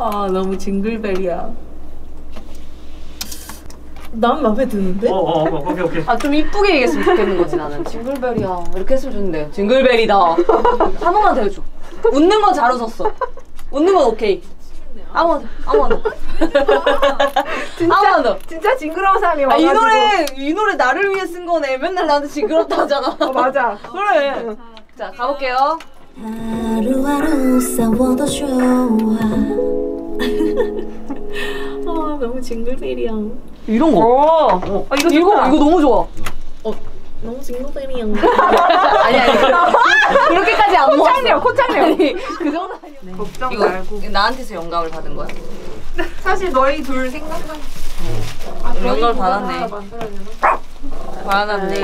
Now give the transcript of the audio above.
아 너무 징글벨이야. 난 마음에 드는데? 어, 어, 어, 오케이, 오케이. 아 좀 이쁘게 얘기했으면 좋겠는 거지 나는. 징글벨이야. 이렇게 했으면 좋은데. 징글벨이다. 한 번만 더 해줘. 웃는 건 잘 웃었어. 웃는 건 오케이. 아무나 아무나 아무나 진짜 징그러운 사람이 아, 와가지고. 이 노래 이 노래 나를 위해 쓴 거네. 맨날 나한테 징그럽다 하잖아. 어, 맞아. 그래. 자 가볼게요. 하루하루 싸워도 좋아. 아 너무 징글벨이야. 이런 거? 어, 어, 이거 이거 좋다. 이거 너무 좋아. 너무 징글벨이야. 아니 아니. 그렇게까지 안 모았어. 코창력 코창력. 아니 그 정도 아니야 걱정 이거 말고. 나한테서 영감을 받은 거야? 사실 너희 둘 생각만. 영감을 받았네. 되나? 받았네